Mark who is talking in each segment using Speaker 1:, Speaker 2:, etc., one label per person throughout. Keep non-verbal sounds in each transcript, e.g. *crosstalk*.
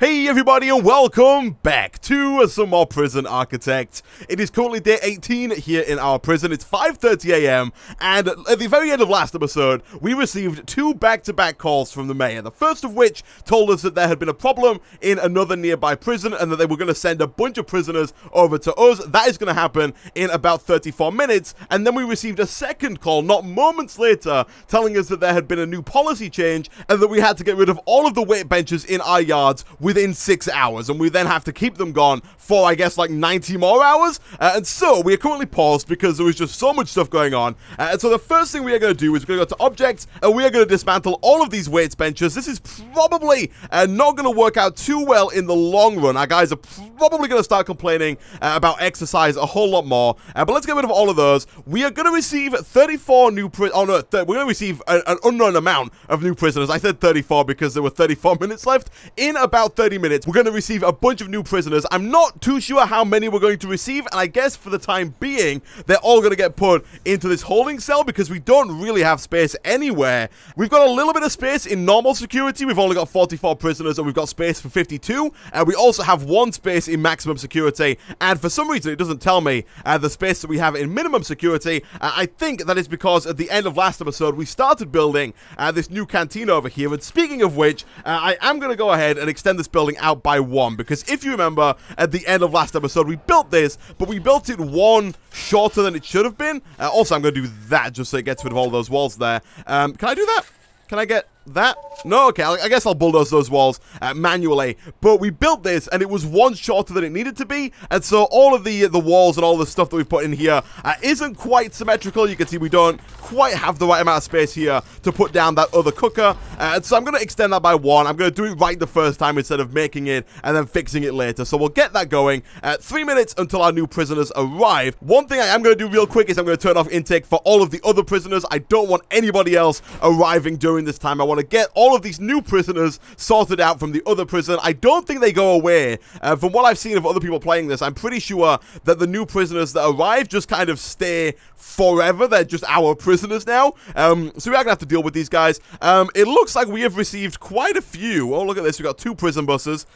Speaker 1: Hey everybody and welcome back to some more Prison Architect. It is currently day 18 here in our prison. It's 5.30am and at the very end of last episode, we received two back-to-back -back calls from the mayor. The first of which told us that there had been a problem in another nearby prison and that they were going to send a bunch of prisoners over to us. That is going to happen in about 34 minutes. And then we received a second call not moments later telling us that there had been a new policy change and that we had to get rid of all of the weight benches in our yards within six hours, and we then have to keep them gone for, I guess, like 90 more hours. Uh, and so we are currently paused because there was just so much stuff going on. Uh, and so the first thing we are going to do is we're going to go to objects, and we are going to dismantle all of these weights benches. This is probably uh, not going to work out too well in the long run. Our guys are probably going to start complaining uh, about exercise a whole lot more. Uh, but let's get rid of all of those. We are going to receive 34 new prisoners. Oh, no, we're going to receive a an unknown amount of new prisoners. I said 34 because there were 34 *laughs* minutes left. In about 30 minutes, we're going to receive a bunch of new prisoners. I'm not too sure how many we're going to receive, and I guess for the time being, they're all going to get put into this holding cell because we don't really have space anywhere. We've got a little bit of space in normal security. We've only got 44 prisoners, and we've got space for 52. And we also have one space in maximum security, and for some reason, it doesn't tell me uh, the space that we have in minimum security. Uh, I think that is because at the end of last episode, we started building uh, this new canteen over here. And speaking of which, uh, I am going to go ahead and extend this building out by one. Because if you remember at the end of last episode we built this but we built it one shorter than it should have been. Uh, also I'm going to do that just so it gets rid of all those walls there. Um, can I do that? Can I get that? No, okay, I guess I'll bulldoze those walls uh, manually. But we built this, and it was one shorter than it needed to be, and so all of the the walls and all the stuff that we've put in here uh, isn't quite symmetrical. You can see we don't quite have the right amount of space here to put down that other cooker, uh, and so I'm going to extend that by one. I'm going to do it right the first time instead of making it and then fixing it later. So we'll get that going. Uh, three minutes until our new prisoners arrive. One thing I am going to do real quick is I'm going to turn off intake for all of the other prisoners. I don't want anybody else arriving during this time. I want to get all of these new prisoners sorted out from the other prison. I don't think they go away. Uh, from what I've seen of other people playing this, I'm pretty sure that the new prisoners that arrive just kind of stay forever. They're just our prisoners now. Um, so we are going to have to deal with these guys. Um, it looks like we have received quite a few. Oh, look at this. We've got two prison buses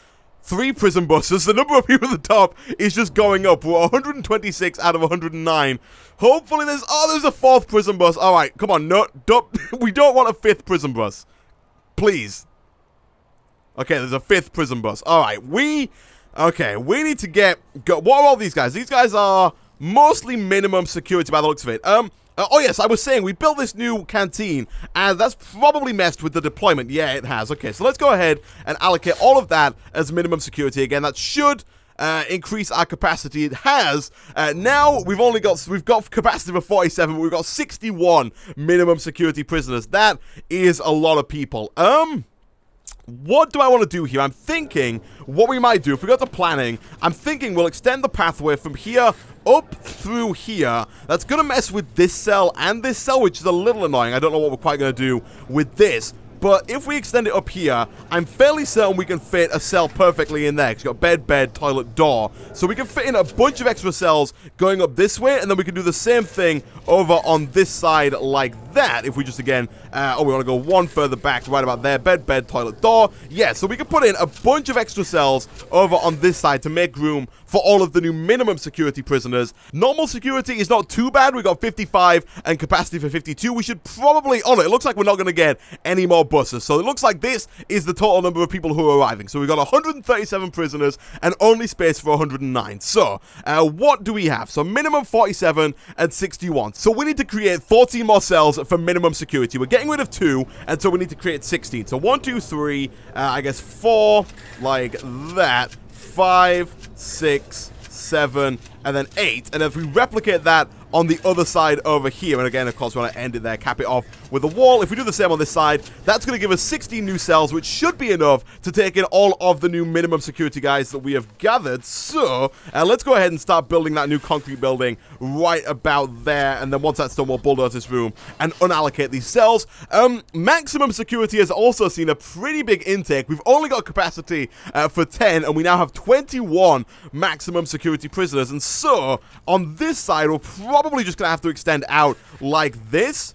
Speaker 1: three prison buses. The number of people at the top is just going up. We're 126 out of 109. Hopefully there's... Oh, there's a fourth prison bus. All right, come on. No, don't, *laughs* we don't want a fifth prison bus. Please. Okay, there's a fifth prison bus. All right, we... Okay, we need to get... Go, what are all these guys? These guys are mostly minimum security by the looks of it. Um... Uh, oh yes, I was saying we built this new canteen, and that's probably messed with the deployment. Yeah, it has. Okay, so let's go ahead and allocate all of that as minimum security again. That should uh, increase our capacity. It has. Uh, now we've only got we've got capacity for 47, but we've got 61 minimum security prisoners. That is a lot of people. Um. What do I want to do here? I'm thinking what we might do, if we go to planning, I'm thinking we'll extend the pathway from here up through here. That's going to mess with this cell and this cell, which is a little annoying. I don't know what we're quite going to do with this. But if we extend it up here, I'm fairly certain we can fit a cell perfectly in there. It's got bed, bed, toilet, door. So we can fit in a bunch of extra cells going up this way, and then we can do the same thing over on this side like that. If we just, again, uh, oh, we want to go one further back, right about there. Bed, bed, toilet, door. Yeah, so we can put in a bunch of extra cells over on this side to make room for all of the new minimum security prisoners. Normal security is not too bad. We got 55 and capacity for 52. We should probably, oh it looks like we're not going to get any more buses. So it looks like this is the total number of people who are arriving. So we've got 137 prisoners and only space for 109. So uh, what do we have? So minimum 47 and 61. So we need to create 14 more cells for minimum security. We're getting rid of two, and so we need to create 16. So one, two, three, uh, I guess four, like that five, six, seven, and then eight. And if we replicate that on the other side over here. And again, of course, we want to end it there, cap it off with a wall. If we do the same on this side, that's going to give us 16 new cells, which should be enough to take in all of the new minimum security guys that we have gathered. So, uh, let's go ahead and start building that new concrete building right about there. And then once that's done, we'll bulldoze this room and unallocate these cells. Um, maximum security has also seen a pretty big intake. We've only got capacity uh, for 10, and we now have 21 maximum security prisoners. And so, on this side, we'll probably just going to have to extend out like this.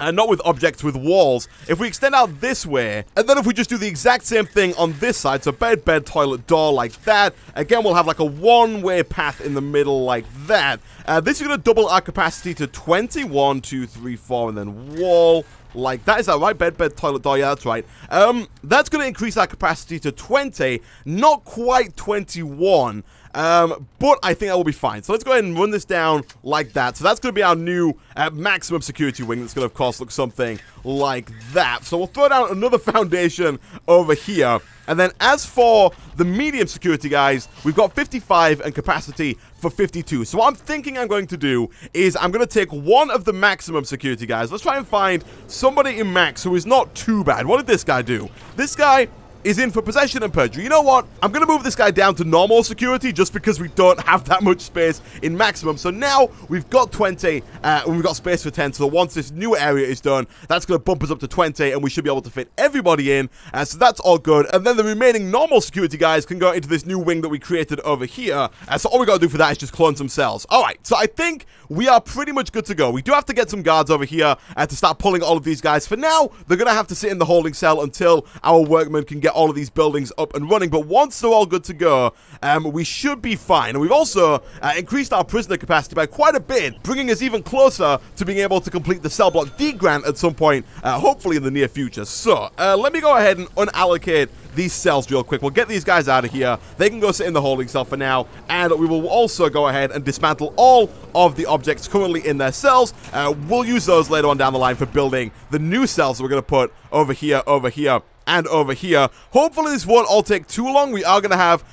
Speaker 1: and not with objects with walls. If we extend out this way, and then if we just do the exact same thing on this side, so bed, bed, toilet, door like that, again, we'll have like a one-way path in the middle like that. Uh, this is going to double our capacity to 20. 1, 2, 3, 4, and then wall like that. Is that right? Bed, bed, toilet, door. Yeah, that's right. Um, that's going to increase our capacity to 20, not quite 21. Um, but I think that will be fine. So let's go ahead and run this down like that. So that's going to be our new uh, maximum security wing. That's going to, of course, look something like that. So we'll throw down another *laughs* foundation over here. And then as for the medium security guys, we've got 55 and capacity for 52. So what I'm thinking I'm going to do is I'm going to take one of the maximum security guys. Let's try and find somebody in max who is not too bad. What did this guy do? This guy is in for possession and perjury. You know what? I'm going to move this guy down to normal security just because we don't have that much space in maximum. So now we've got 20 uh, and we've got space for 10. So once this new area is done, that's going to bump us up to 20 and we should be able to fit everybody in. Uh, so that's all good. And then the remaining normal security guys can go into this new wing that we created over here. Uh, so all we got to do for that is just clone some cells. All right. So I think we are pretty much good to go. We do have to get some guards over here uh, to start pulling all of these guys. For now, they're going to have to sit in the holding cell until our workmen can get all of these buildings up and running. But once they're all good to go, um, we should be fine. And we've also uh, increased our prisoner capacity by quite a bit, bringing us even closer to being able to complete the cell block D grant at some point, uh, hopefully in the near future. So, uh, let me go ahead and unallocate these cells real quick. We'll get these guys out of here. They can go sit in the holding cell for now. And we will also go ahead and dismantle all of the objects currently in their cells. Uh, we'll use those later on down the line for building the new cells we're going to put over here, over here, and over here. Hopefully this won't all take too long. We are going to have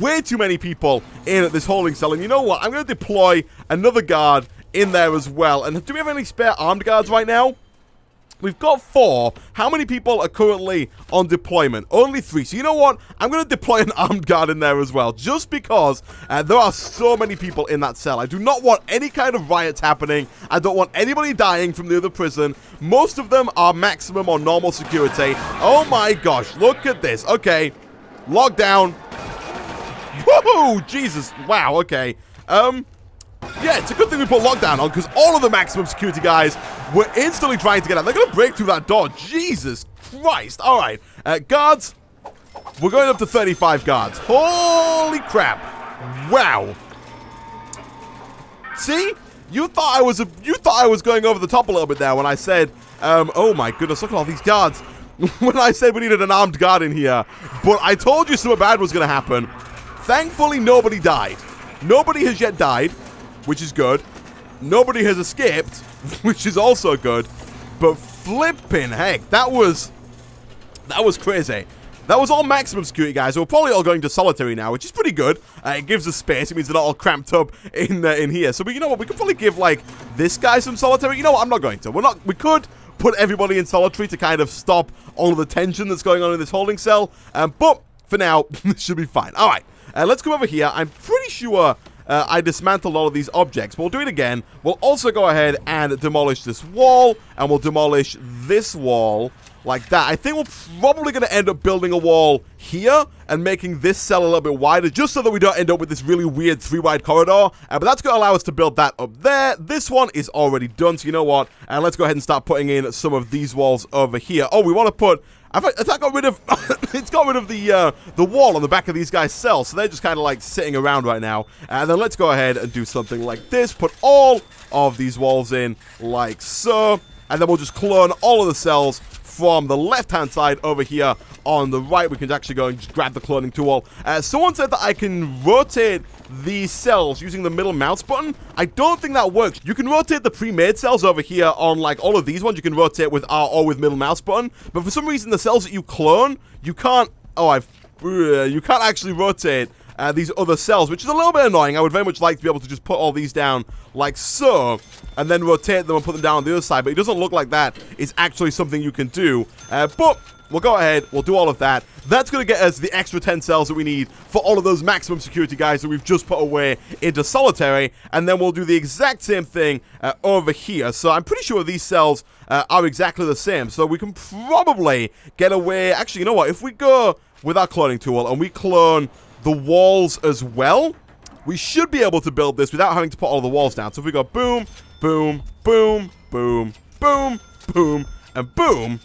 Speaker 1: way too many people in this holding cell. And you know what? I'm going to deploy another guard in there as well. And do we have any spare armed guards right now? We've got four. How many people are currently on deployment? Only three. So you know what? I'm going to deploy an *laughs* armed guard in there as well. Just because uh, there are so many people in that cell. I do not want any kind of riots happening. I don't want anybody dying from the other prison. Most of them are maximum or normal security. Oh my gosh. Look at this. Okay. Lockdown. Whoa! Jesus. Wow. Okay. Um... Yeah, it's a good thing we put lockdown on because all of the maximum security guys were instantly trying to get out. They're going to break through that door. Jesus Christ. All right. Uh, guards, we're going up to 35 guards. Holy crap. Wow. See? You thought I was a, you thought I was going over the top a little bit there when I said, um, oh my goodness, look at all these guards. *laughs* when I said we needed an armed guard in here. But I told you something bad was going to happen. Thankfully, nobody died. Nobody has yet died which is good. Nobody has escaped, *laughs* which is also good. But flipping heck, that was... That was crazy. That was all maximum security, guys. We're probably all going to solitary now, which is pretty good. Uh, it gives us space. It means they're not all cramped up in uh, in here. So, but you know what? We could probably give, like, this guy some solitary. You know what? I'm not going to. We're not... We could put everybody in solitary to kind of stop all of the tension that's going on in this holding cell. Um, but, for now, *laughs* this should be fine. All right. Uh, let's come over here. I'm pretty sure uh, I dismantled all of these objects. We'll do it again. We'll also go ahead and demolish this wall, and we'll demolish this wall like that. I think we're probably going to end up building a wall here and making this cell a little bit wider just so that we don't end up with this really weird three-wide corridor. Uh, but that's going to allow us to build that up there. This one is already done, so you know what? And let's go ahead and start putting in some of these walls over here. Oh, we want to put I've, that got rid of *laughs* it's got rid of the uh, the wall on the back of these guys' cells, so they're just kind of like sitting around right now. And then let's go ahead and do something like this. Put all of these walls in like so, and then we'll just clone all of the cells from the left-hand side over here on the right. We can actually go and just grab the cloning tool. Uh, someone said that I can rotate these cells using the middle mouse button. I don't think that works. You can rotate the pre-made cells over here on like all of these ones. You can rotate with R or with middle mouse button. But for some reason, the cells that you clone, you can't... Oh, I've... You can't actually rotate uh, these other cells, which is a little bit annoying. I would very much like to be able to just put all these down like so, and then rotate them and put them down on the other side, but it doesn't look like that is actually something you can do. Uh, but We'll go ahead, we'll do all of that. That's going to get us the extra 10 cells that we need for all of those maximum security guys that we've just put away into solitary. And then we'll do the exact same thing uh, over here. So I'm pretty sure these cells uh, are exactly the same. So we can probably get away... Actually, you know what? If we go with our cloning tool and we clone the walls as well, we should be able to build this without having to put all the walls down. So if we go boom, boom, boom, boom, boom, boom, and boom.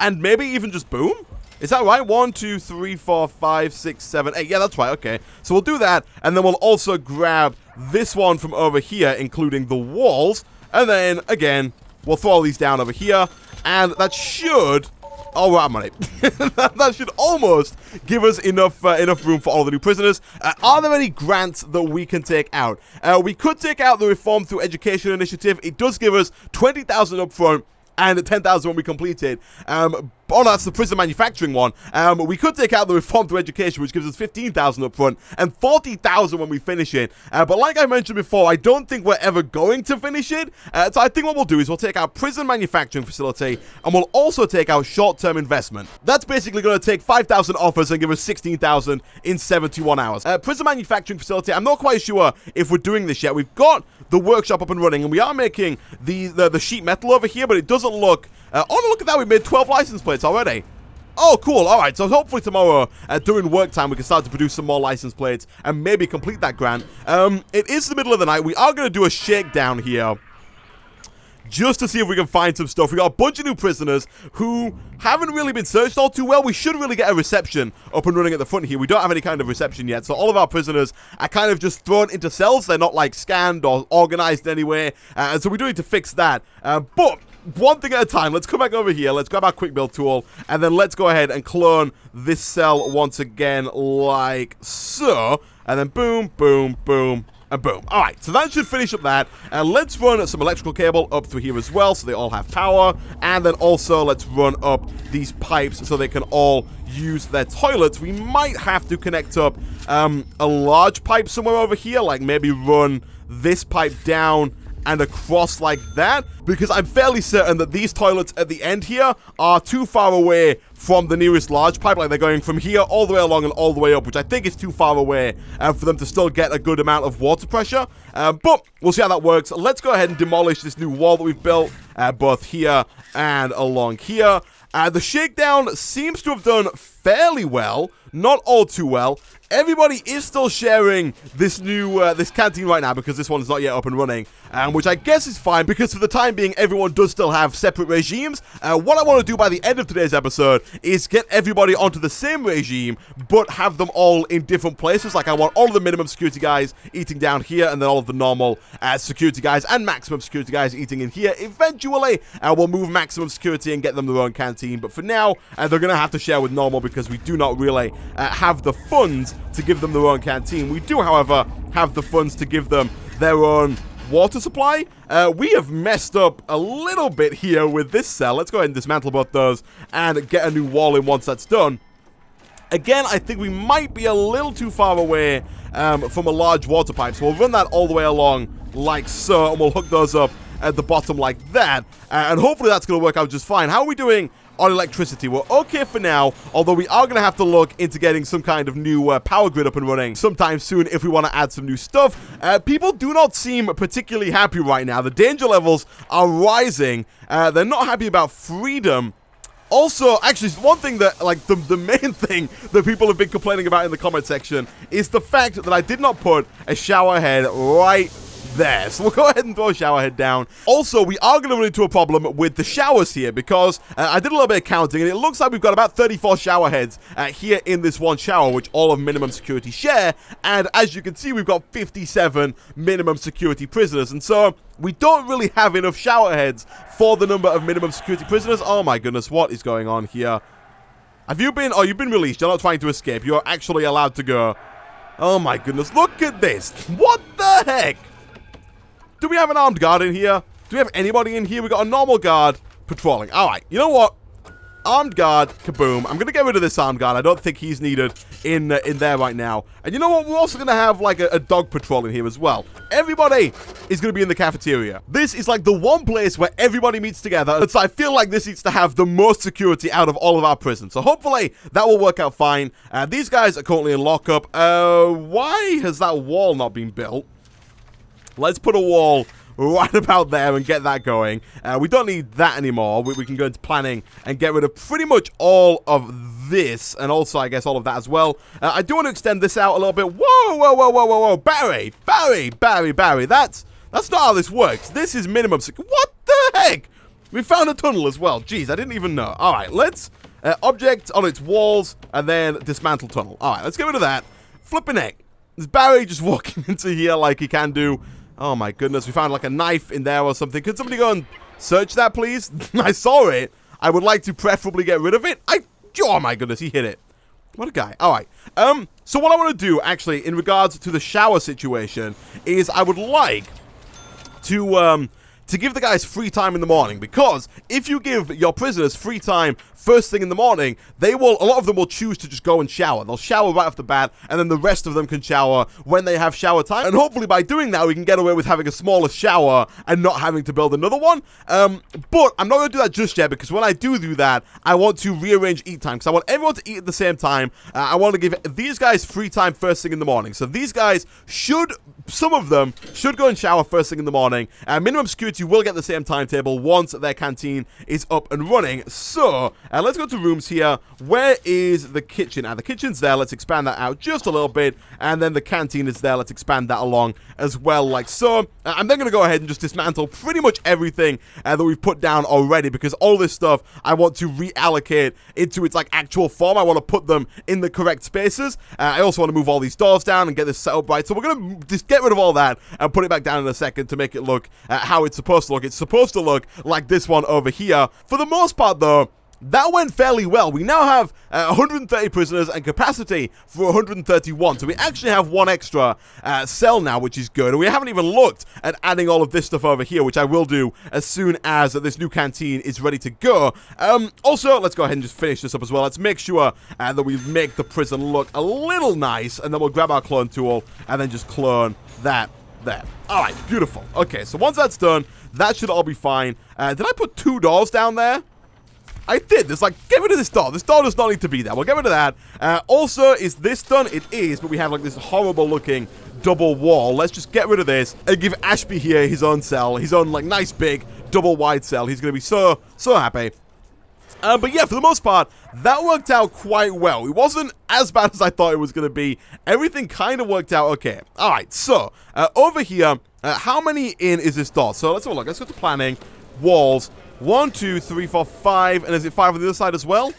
Speaker 1: And maybe even just boom? Is that right? One, two, three, four, five, six, seven, eight. Yeah, that's right. Okay. So we'll do that. And then we'll also grab this one from over here, including the walls. And then, again, we'll throw all these down over here. And that should... Oh, out of money. that should almost give us enough uh, enough room for all the new prisoners. Uh, are there any grants that we can take out? Uh, we could take out the Reform Through Education Initiative. It does give us 20,000 up front and 10,000 when we complete it. Um, oh, that's the prison manufacturing one. Um, we could take out the reform through education, which gives us 15,000 up front, and 40,000 when we finish it. Uh, but like I mentioned before, I don't think we're ever going to finish it. Uh, so I think what we'll do is we'll take out prison manufacturing facility, and we'll also take out short-term investment. That's basically going to take 5,000 offers and give us 16,000 in 71 hours. Uh, prison manufacturing facility, I'm not quite sure if we're doing this yet. We've got the workshop up and running, and we are making the, the, the sheet metal over here, but it doesn't look... Uh, oh, look at that, we made 12 license plates already. Oh, cool. All right. So hopefully tomorrow, uh, during work time, we can start to produce some more license plates and maybe complete that grant. Um, it is the middle of the night. We are going to do a shakedown here just to see if we can find some stuff. We got a bunch of new prisoners who haven't really been searched all too well. We should really get a reception up and running at the front here. We don't have any kind of reception yet, so all of our prisoners are kind of just thrown into cells. They're not, like, scanned or organized anyway, uh, and so we do need to fix that. Uh, but one thing at a time. Let's come back over here. Let's grab our quick build tool, and then let's go ahead and clone this cell once again, like so. And then boom, boom, boom, and boom. Alright, so that should finish up that. And let's run some electrical cable up through here as well, so they all have power. And then also, let's run up these pipes so they can all use their toilets. We might have to connect up um, a large pipe somewhere over here, like maybe run this pipe down and across like that because I'm fairly certain that these toilets at the end here are too far away from the nearest large pipe. Like they're going from here all the way along and all the way up, which I think is too far away uh, for them to still get a good amount of water pressure. Uh, but we'll see how that works. Let's go ahead and demolish this new wall that we've built, uh, both here and along here. Uh, the shakedown seems to have done fairly well, not all too well. Everybody is still sharing this new uh, this canteen right now because this one's not yet up and running, um, which I guess is fine because for the time being, everyone does still have separate regimes. Uh, what I want to do by the end of today's episode is get everybody onto the same regime, but have them all in different places. Like I want all of the minimum security guys eating down here, and then all of the normal uh, security guys and maximum security guys eating in here. Eventually, uh, we'll move maximum security and get them their own canteen, but for now, uh, they're going to have to share with normal because we do not really uh, have the funds to give them their own canteen. We do, however, have the funds to give them their own water supply. Uh, we have messed up a little bit here with this cell. Let's go ahead and dismantle both those and get a new wall in once that's done. Again, I think we might be a little too far away um, from a large water pipe, so we'll run that all the way along like so, and we'll hook those up at the bottom like that, uh, and hopefully that's going to work out just fine. How are we doing on electricity. We're okay for now, although we are going to have to look into getting some kind of new uh, power grid up and running sometime soon if we want to add some new stuff. Uh, people do not seem particularly happy right now. The danger levels are rising. Uh, they're not happy about freedom. Also, actually, one thing that, like, the, the main *laughs* thing that people have been complaining about in the comment section is the fact that I did not put a shower head right there. So we'll go ahead and throw a shower head down. Also, we are going to run into a problem with the showers here because uh, I did a little bit of counting and it looks like we've got about 34 shower heads uh, here in this one shower, which all of minimum security share. And as you can see, we've got 57 minimum security prisoners. And so we don't really have enough shower heads for the number of minimum security prisoners. Oh my goodness, what is going on here? Have you been... Oh, you've been released. You're not trying to escape. You're actually allowed to go. Oh my goodness, look at this. What the heck? Do we have an armed guard in here? Do we have anybody in here? We got a normal guard patrolling. All right, you know what? Armed guard, kaboom. I'm going to get rid of this armed guard. I don't think he's needed in uh, in there right now. And you know what? We're also going to have like a, a, dog patrol in here as well. Everybody is going to be in the cafeteria. This is like the one place where everybody meets together. So I feel like this needs to have the most security out of all of our prisons. So hopefully that will work out fine. Uh, these guys are currently in lockup. Uh, why has that wall not been built? Let's put a wall right *laughs* about there and get that going. Uh, we don't need that anymore. We, we, can go into planning and get rid of pretty much all of this, and also, I guess, all of that as well. Uh, I do want to extend this out a little bit. Whoa, whoa, whoa, whoa, whoa, whoa. Barry, Barry, Barry, Barry. That's, that's not how this works. This is minimum... What the heck? We found a tunnel as well. Jeez, I didn't even know. All right, let's uh, object on its walls and then dismantle tunnel. All right, let's get rid of that. Flipping egg. There's Barry just *laughs* walking into here like he can do. Oh my goodness, we found like a knife in there or something. Could somebody go and search that, please? *laughs* I saw it. I would like to preferably get rid of it. I, oh my goodness, he hit it. What a guy. All right. Um, so what I want to do, actually, in regards to the shower situation, is I would like to, um, to give the guys free time in the morning because if you give your prisoners free time first thing in the morning, they will, a lot of them will choose to just go and shower. They'll shower right off the bat, and then the rest of them can shower when they have shower time. And hopefully by doing that, we can get away with having a smaller shower and not having to build another one. Um, but I'm not going to do that just yet because when I do do that, I want to rearrange eat time because I want everyone to eat at the same time. Uh, I want to give these guys free time first thing in the morning. So these guys should some of them should go and shower first thing in the morning. Uh, minimum security will get the same timetable once their canteen is up and running. So, uh, let's go to rooms here. Where is the kitchen? Uh, the kitchen's there. Let's expand that out just a little bit. And then the canteen is there. Let's expand that along as well, like so. Uh, I'm then going to go ahead and just dismantle pretty much everything uh, that we've put down already because all this stuff I want to reallocate into its like actual form. I want to put them in the correct spaces. Uh, I also want to move all these doors down and get this set up right. So we're going to just get rid of all that and put it back down in a second to make it look uh, how it's supposed to look. It's supposed to look like this one over here. For the most part, though, that went fairly well. We now have uh, 130 prisoners and capacity for 131. So we actually have one extra uh, cell now, which is good. And we haven't even looked at adding all of this stuff over here, which I will do as soon as this new canteen is ready to go. Um, also, let's go ahead and just finish this up as well. Let's make sure uh, that we make the prison look a little nice. And then we'll grab our clone tool and then just clone that there. All right, beautiful. Okay, so once that's done, that should all be fine. Uh, did I put two dolls down there? I did. It's like, get rid of this doll. This doll does not need to be there. We'll get rid of that. Uh, also, is this done? It is, but we have like this horrible looking double wall. Let's just get rid of this and give Ashby here his own cell. His own like nice big double wide cell. He's going to be so, so happy. Uh, but yeah, for the most part, that worked out quite well. It wasn't as bad as I thought it was going to be. Everything kind of worked out okay. All right, so uh, over here, uh, how many in is this door? So let's have a look. Let's go to planning, walls, one, two, three, four, five. And is it five on the other side as well?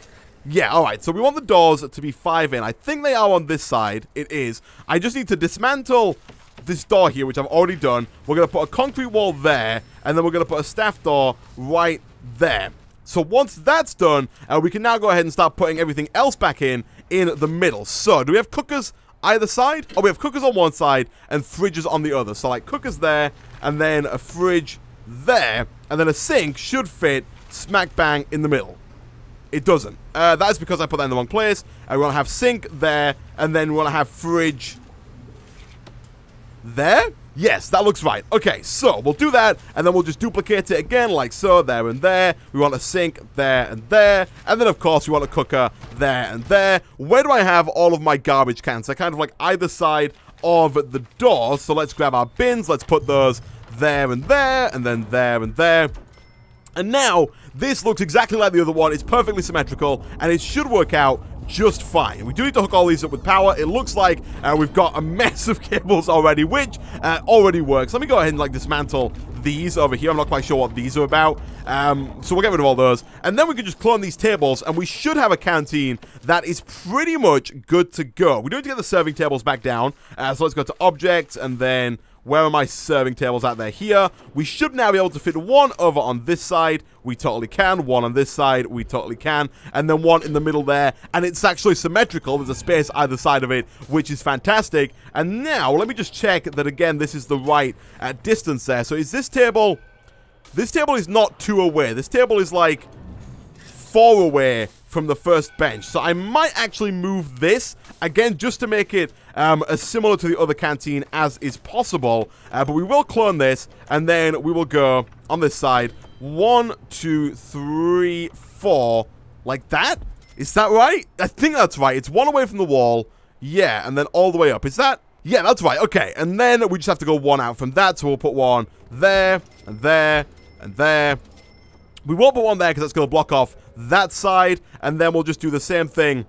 Speaker 1: Yeah, alright, so we want the doors to be five in. I think they are on this side. It is. I just need to dismantle this door here, which I've already done. We're going to put a concrete wall there, and then we're going to put a staff door right there. So once that's done, uh, we can now go ahead and start putting everything else back in, in the middle. So, do we have cookers either side? Oh, we have cookers on one side and fridges on the other. So, like, cookers there, and then a fridge there, and then a sink should fit smack bang in the middle. It doesn't. Uh, that is because I put that in the wrong place. I want to have sink there, and then we want to have fridge there. Yes, that looks right. Okay, so we'll do that, and then we'll just duplicate it again, like so, there and there. We want a sink there and there, and then, of course, we want a cooker there and there. Where do I have all of my garbage cans? They're kind of like either side of the door, so let's grab our bins. Let's put those there and there, and then there and there. And now, this looks exactly like the other one. It's perfectly symmetrical, and it should work out just fine. We do need to hook all these up with power. It looks like uh, we've got a mess of *laughs* cables already, which uh, already works. Let me go ahead and like dismantle these over here. I'm not quite sure what these are about. Um, so we'll get rid of all those. And then we can just clone these tables, and we should have a canteen that is pretty much good to go. We do need to get the serving tables back down. Uh, so let's go to objects, and then where are my serving tables at there? Here. We should now be able to fit one over on this side. We totally can. One on this side. We totally can. And then one in the middle there. And it's actually symmetrical. There's a space either side of it, which is fantastic. And now, let me just check that, again, this is the right uh, distance there. So is this table... This table is not two away. This table is like four away from the first bench. So I might actually move this, again, just to make it um, as similar to the other canteen as is possible. Uh, but we will clone this, and then we will go on this side. One, two, three, four. Like that? Is that right? I think that's right. It's one away from the wall. Yeah, and then all the way up. Is that? Yeah, that's right. Okay, and then we just have to go one out from that. So we'll put one there, and there, and there. We won't put one there because that's going to block off that side. And then we'll just do the same thing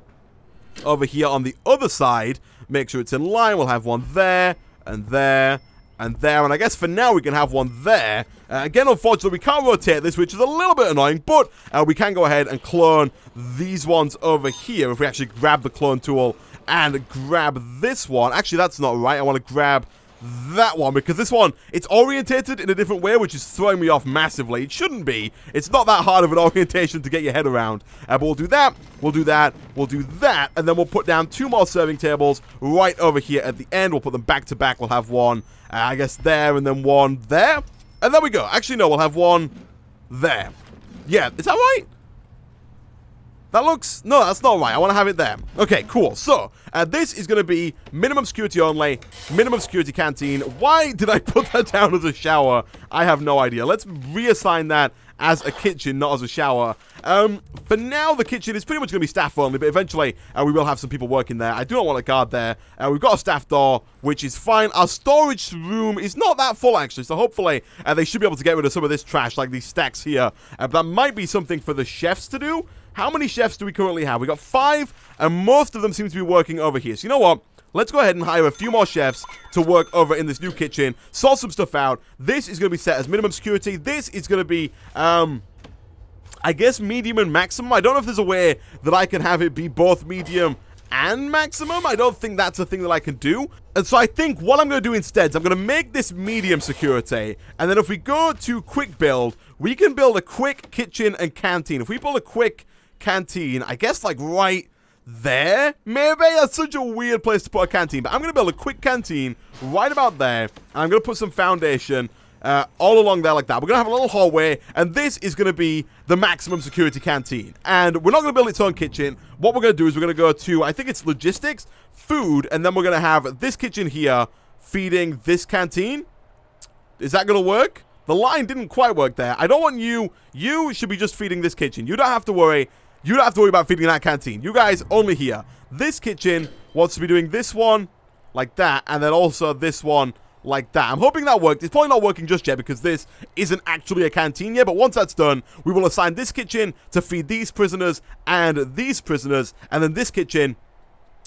Speaker 1: over here on the other side. Make sure it's in line. We'll have one there and there and there. And I guess for now we can have one there. Uh, again, unfortunately, we can't rotate this, which is a little bit annoying, but uh, we can go ahead and clone these ones over here if we actually grab the clone tool and grab this one. Actually, that's not right. I want to grab that one because this one it's orientated in a different way which is throwing me off massively. It shouldn't be. It's not that hard of an *laughs* orientation to get your head around. Uh, but we'll do that we'll do that we'll do that and then we'll put down two more serving tables right over here at the end. We'll put them back to back. We'll have one uh, I guess there and then one there. And there we go. Actually no we'll have one there. Yeah is that right that looks... No, that's not right. I want to have it there. Okay, cool. So, uh, this is going to be minimum security only, minimum security canteen. Why did I *laughs* put that down as a shower? I have no idea. Let's reassign that as a kitchen, not as a shower. Um, for now, the kitchen is pretty much going to be staff only, but eventually uh, we will have some people working there. I do not want a guard there. Uh, we've got a staff door, which is fine. Our storage room is not that full, actually, so hopefully uh, they should be able to get rid of some of this trash, like these stacks here. Uh, that might be something for the chefs to do. How many chefs do we currently have? We got five, and most of them seem to be working over here. So you know what? Let's go ahead and hire a few more chefs to work over in this new kitchen. Sort some stuff out. This is going to be set as minimum security. This is going to be, um... I guess medium and maximum. I don't know if there's a way that I can have it be both medium and maximum. I don't think that's a thing that I can do. And so I think what I'm going to do instead is I'm going to make this medium security. And then if we go to quick build, we can build a quick kitchen and canteen. If we build a quick canteen. I guess, like, right there, maybe? That's such a weird place to put a canteen. But I'm going to build a quick canteen right about there. And I'm going to put some foundation uh, all along there like that. We're going to have a little hallway, and this is going to be the maximum security canteen. And we're not going to build its own kitchen. What we're going to do is we're going to go to, I think it's logistics, food, and then we're going to have this kitchen here feeding this canteen. Is that going to work? The line didn't quite work there. I don't want you. You should be just feeding this kitchen. You don't have to worry. You don't have to worry about feeding that canteen. You guys only here. This kitchen wants to be doing this one like that, and then also this one like that. I'm hoping that worked. It's probably not working just yet because this isn't actually a canteen yet, but once that's done, we will assign this kitchen to feed these prisoners and these prisoners, and then this kitchen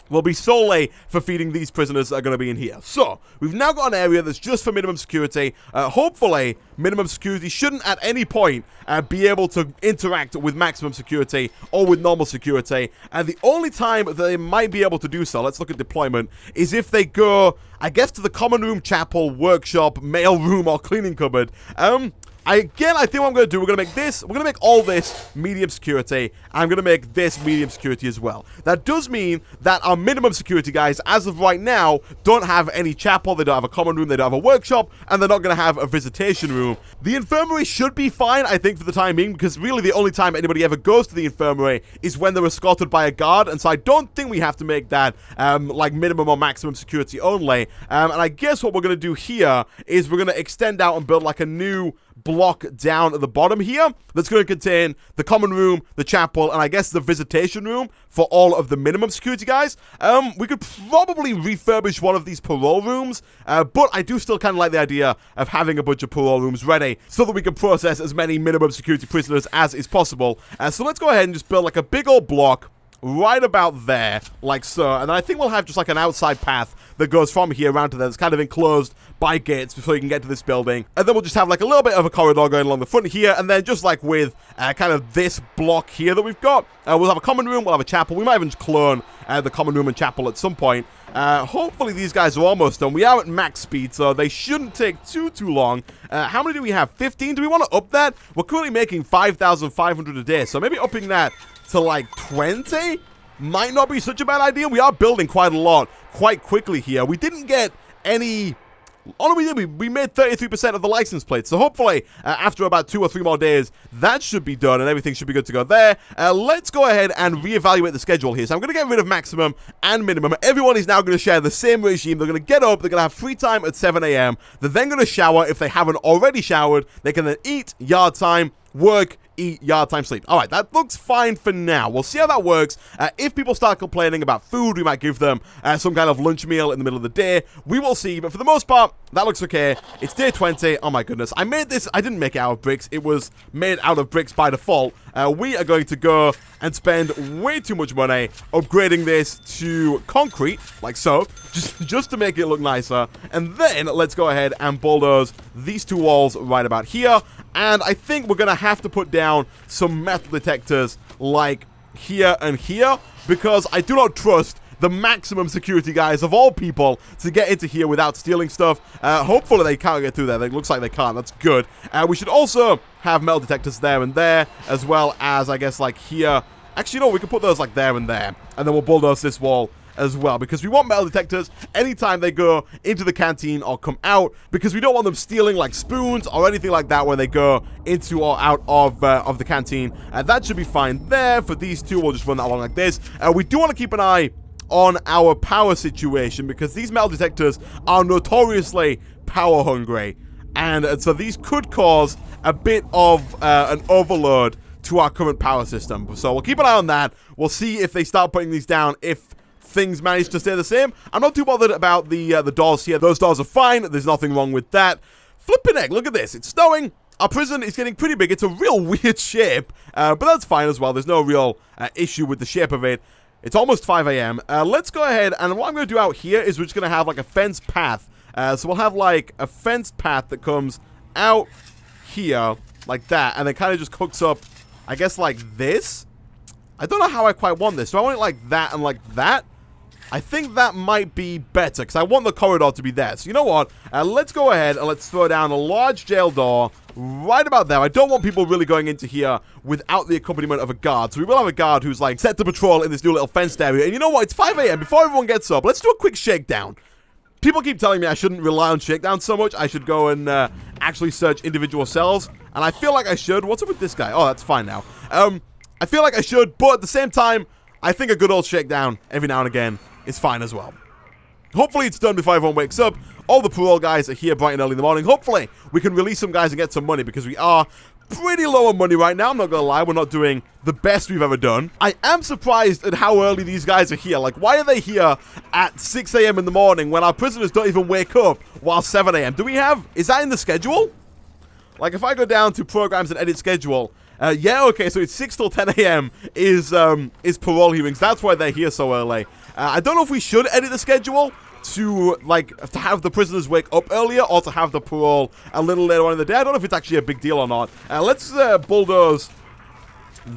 Speaker 1: will be solely for feeding these prisoners that are going to be in here. So, we've now got an area that's just for minimum security. Uh, hopefully, minimum security shouldn't at any point uh, be able to interact with maximum security or with normal security. And the only time that they might be able to do so, let's look at deployment, is if they go, I guess, to the common room, chapel, workshop, mail room, or cleaning cupboard. Um, I, again, I think what I'm going to do, we're going to make this, we're going to make all this medium security. I'm going to make this medium security as well. That does mean that our minimum security guys, as of right now, don't have any chapel, they don't have a common room, they don't have a workshop, and they're not going to have a visitation room. The infirmary should be fine, I think, for the time being, because really the only time anybody ever goes to the infirmary is when they're escorted by a guard, and so I don't think we have to make that, um, like, minimum or maximum security only. Um, and I guess what we're going to do here is we're going to extend out and build, like, a new block down at the bottom here that's going to contain the common room, the chapel, and I guess the visitation room for all of the minimum security guys. Um, we could probably refurbish one of these parole rooms, uh, but I do still kind of like the idea of having a bunch of parole rooms ready so that we can process as many minimum security prisoners as is possible. Uh, so let's go ahead and just build like a big old block right about there, like so. And I think we'll have just like an outside path that goes from here around to there. It's kind of enclosed by gates before you can get to this building. And then we'll just have like a little bit of a corridor going along the front here. And then just like with uh, kind of this block here that we've got, uh, we'll have a common room, we'll have a chapel. We might even clone uh, the common room and chapel at some point. Uh, hopefully these guys are almost done. We are at max speed, so they shouldn't take too, too long. Uh, how many do we have? 15? Do we want to up that? We're currently making 5,500 a day, so maybe upping that to like 20 might not be such a bad idea. We are building quite a lot quite quickly here. We didn't get any all we did, we, we made 33% of the license plates. So hopefully, uh, after about two or three more days, that should be done and everything should be good to go there. Uh, let's go ahead and reevaluate the schedule here. So I'm going to get rid of maximum and minimum. Everyone is now going to share the same regime. They're going to get up. They're going to have free time at 7 a.m. They're then going to shower if they haven't already showered. They can then eat, yard time, work, eat, yard time, sleep. All right, that looks fine for now. We'll see how that works. Uh, if people start complaining about food, we might give them uh, some kind of lunch meal in the middle of the day. We will see, but for the most part, that looks okay. It's day 20. Oh my goodness. I made this, I didn't make it out of bricks. It was made out of bricks by default. Uh, we are going to go and spend way too much money upgrading this to concrete, like so, *laughs* just, just to make it look nicer. And then let's go ahead and bulldoze these two walls right about here. And I think we're going to have to put down some metal detectors like here and here because I do not trust the maximum security guys of all people to get into here without stealing stuff. Uh, hopefully they can't get through there. It looks like they can't. That's good. Uh, we should also have metal detectors there and there, as well as, I guess, like here. Actually, no, we can put those like there and there, and then we'll bulldoze this wall as well because we want metal detectors anytime they go into the canteen or come out because we don't want them stealing like spoons or anything like that when they go into or out of uh, of the canteen. And that should be fine there. For these two, we'll just run that along like this. Uh, we do want to keep an eye on our power situation because these metal detectors are notoriously power hungry. And uh, so these could cause a bit of uh, an overload to our current power system. So we'll keep an eye on that. We'll see if they start putting these down, if things manage to stay the same. I'm not too bothered about the uh, the doors here. Those doors are fine. There's nothing wrong with that. Flipping egg, look at this. It's snowing. Our prison is getting pretty big. It's a real *laughs* weird shape, uh, but that's fine as well. There's no real uh, issue with the shape of it. It's almost 5 a.m. Uh, let's go ahead, and what I'm going to do out here is we're just going to have like a fence path. Uh, so we'll have like a fence path that comes out here, like that, and then kind of just hooks up, I guess like this? I don't know how I quite want this. Do I want it like that and like that? I think that might be better, because I want the corridor to be there. So you know what? Uh, let's go ahead and let's throw down a large jail door right about there. I don't want people really going into here without the accompaniment of a guard. So we will have a guard who's like set to patrol in this new little fenced area. And you know what? It's 5 a.m. Before everyone gets up, let's do a quick shakedown. People keep telling me I shouldn't rely on shakedown so much. I should go and uh, actually search individual cells. And I feel like I should. What's up with this guy? Oh, that's fine now. Um, I feel like I should, but at the same time, I think a good old shakedown every now and again is fine as well. Hopefully it's done before everyone wakes up. All the parole guys are here bright and early in the morning. Hopefully we can release some guys and get some money because we are pretty low on money right now. I'm not going to lie. We're not doing the best we've ever done. I am surprised at how early these guys are here. Like, why are they here at 6 a.m. in the morning when our prisoners don't even wake up while 7 a.m.? Do we have... Is that in the schedule? Like, if I go down to programs and edit schedule... Uh, yeah, okay, so it's 6 till 10 a.m. is um, is parole hearings. That's why they're here so early. Uh, I don't know if we should edit the schedule to like to have the prisoners wake up earlier or to have the parole a little later on in the day. I don't know if it's actually a big deal or not. Uh, let's uh, bulldoze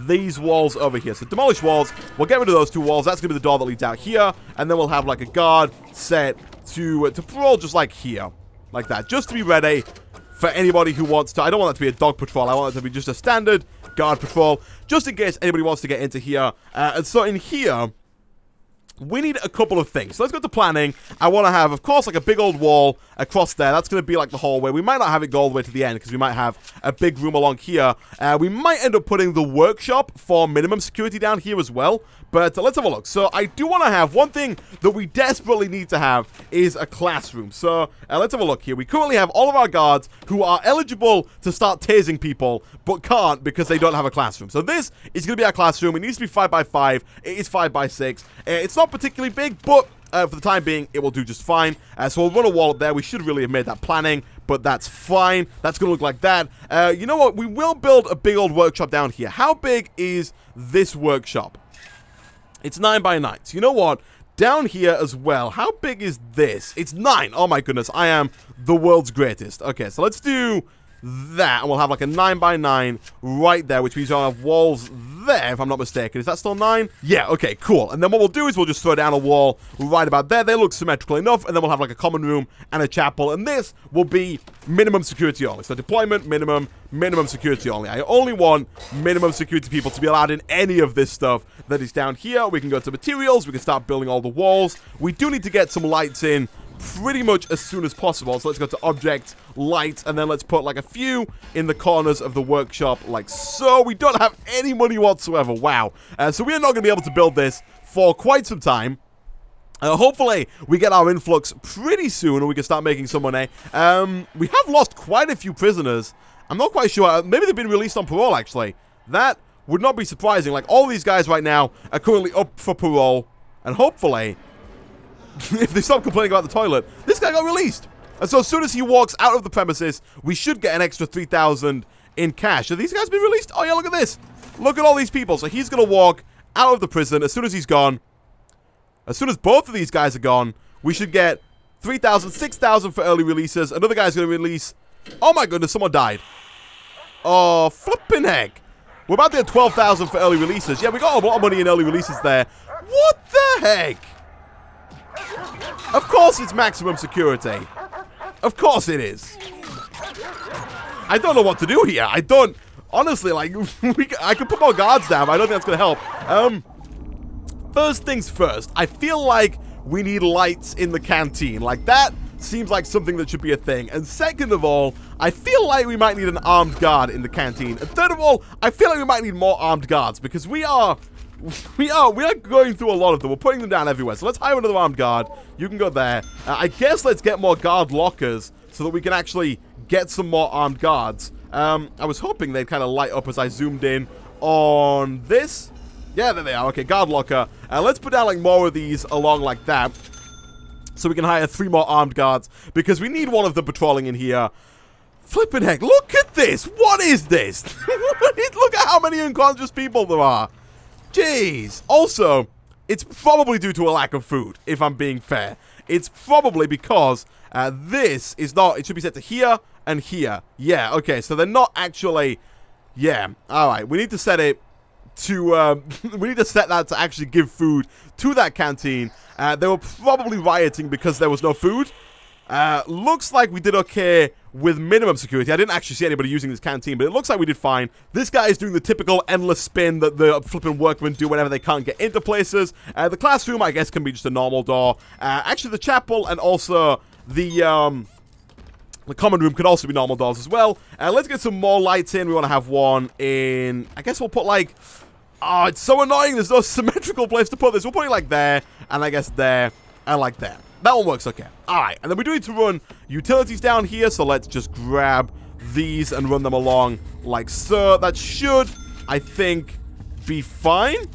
Speaker 1: these walls over here. So demolish walls. We'll get rid of those two walls. That's going to be the door that leads out here. And then we'll have like a guard set to, uh, to parole just like here. Like that. Just to be ready for anybody who wants to. I don't want that to be a dog patrol. I want it to be just a standard guard patrol. Just in case anybody wants to get into here. Uh, and so in here we need a couple of things. So let's go to planning. I want to have, of course, like a big old wall across there. That's going to be like the hallway. We might not have it go all the way to the end because we might have a big room along here. Uh, we might end up putting the workshop for minimum security down here as well. But uh, let's have a look. So I do want to have one thing that we desperately need to have is a classroom. So uh, let's have a look here. We currently have all of our guards who are eligible to start tasing people, but can't because they don't have a classroom. So this is going to be our classroom. It needs to be 5 by 5 It is 5 by 6 uh, It's not particularly big, but uh, for the time being, it will do just fine. Uh, so we'll run a wall up there. We should really have made that planning, but that's fine. That's going to look like that. Uh, you know what? We will build a big old workshop down here. How big is this workshop? It's 9 by 9. So you know what? Down here as well, how big is this? It's 9. Oh my goodness, I am the world's greatest. Okay, so let's do that, and we'll have like a 9 by 9 right there, which means we'll have walls there, if I'm not mistaken. Is that still 9? Yeah, okay, cool. And then what we'll do is we'll just throw down a wall right about there. They look symmetrical enough, and then we'll have like a common room and a chapel, and this will be minimum security only. So deployment, minimum, minimum security only. I only want minimum security people to be allowed in any of this stuff that is down here. We can go to materials, we can start building all the walls. We do need to get some lights in pretty much as soon as possible. So let's go to object, light, and then let's put like a few in the corners of the workshop like so. We don't have any money whatsoever. Wow. Uh, so we are not going to be able to build this for quite some time. Uh, hopefully, we get our influx pretty soon and we can start making some money. Um, we have lost quite a few prisoners. I'm not quite sure. Uh, maybe they've been released on parole, actually. That would not be surprising. Like, all these guys right now are currently up for parole. And hopefully, *laughs* if they stop complaining about the toilet, this guy got released. And so as soon as he walks out of the premises, we should get an extra 3,000 in cash. Have these guys been released? Oh, yeah, look at this. Look at all these people. So he's going to walk out of the prison as soon as he's gone. As soon as both of these guys are gone, we should get 3,000, 6,000 for early releases. Another guy's going to release... Oh my goodness, someone died. Oh, flipping heck. We're about to get 12,000 for early releases. Yeah, we got a lot of money in early releases there. What the heck? Of course it's maximum security. Of course it is. I don't know what to do here. I don't... Honestly, like, *laughs* we, I could put more guards down, but I don't think that's going to help. Um, first things first, I feel like we need lights in the canteen. Like, that seems like something that should be a thing. And second of all, I feel like we might need an armed guard in the canteen. And third of all, I feel like we might need more armed guards because we are... *laughs* We are we are going through a lot of them. We're putting them down everywhere. So let's hire another armed guard. You can go there. Uh, I guess let's get more guard lockers so that we can actually get some more armed guards. Um, I was hoping they'd kind of light up as I zoomed in on this. Yeah, there they are. Okay, guard locker. Uh, let's put down like more of these along like that. So we can hire three more armed guards. Because we need one of them patrolling in here. Flippin' heck, look at this! What is this? *laughs* look at how many unconscious people there are. Jeez. Also, it's probably due to a lack of food, if I'm being fair. It's probably because uh, this is not... It should be set to here and here. Yeah, okay, so they're not actually... Yeah, alright. We need to set it to... Um, *laughs* we need to set that to actually give food to that canteen. Uh, they were probably rioting because there was no food. Uh, looks like we did okay with minimum security. I didn't actually see anybody using this canteen, but it looks like we did fine. This guy is doing the typical endless spin that the flipping workmen do whenever they can't get into places. Uh, the classroom, I guess, can be just a normal door. Uh, actually, the chapel and also the... Um, the common room could also be normal doors as well. Uh, let's get some more lights in. We want to have one in... I guess we'll put, like... Oh, it's so annoying. There's no *laughs* symmetrical place to put this. We'll put it, like, there, and I guess there, and, like, there. That one works okay. Alright, and then we do need to run utilities down here, so let's just grab these and run them along like so. That should, I think, be fine.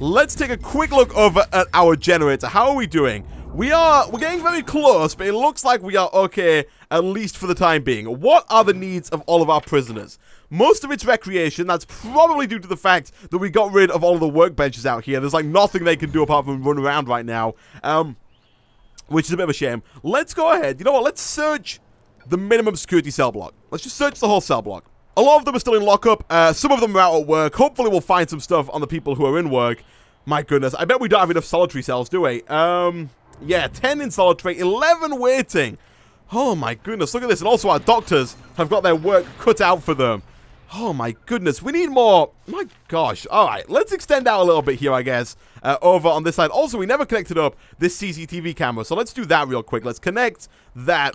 Speaker 1: Let's take a quick look over at our generator. How are we doing? We are, we're getting very close, but it looks like we are okay, at least for the time being. What are the needs of all of our prisoners? Most of it's recreation. That's probably due to the fact that we got rid of all of the workbenches out here. There's like nothing they can do apart from run around right now. Um, which is a bit of a shame. Let's go ahead. You know what? Let's search the minimum security cell block. Let's just search the whole cell block. A lot of them are still in lockup. Uh, some of them are out at work. Hopefully we'll find some stuff on the people who are in work. My goodness. I bet we don't have enough solitary cells, do we? Um, yeah, 10 in solitary, 11 waiting. Oh my goodness, look at this. And also our doctors have got their work cut out for them. Oh my goodness, we need more. My gosh. All right, let's extend out a little bit here, I guess, uh, over on this side. Also, we never connected up this CCTV camera, so let's do that real quick. Let's connect that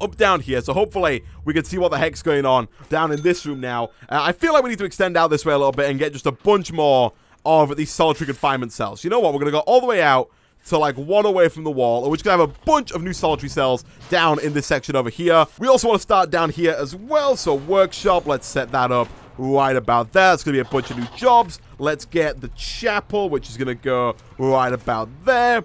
Speaker 1: up down here. So hopefully we can see what the heck's going on down in this room now. Uh, I feel like we need to extend out this way a little bit and get just a bunch more of these solitary confinement cells. You know what? We're going to go all the way out to like one away from the wall, which can have a bunch of new solitary cells down in this section over here. We also want to start down here as well, so workshop, let's set that up right about there. It's to be a bunch of new jobs. Let's get the chapel, which is to go right about there.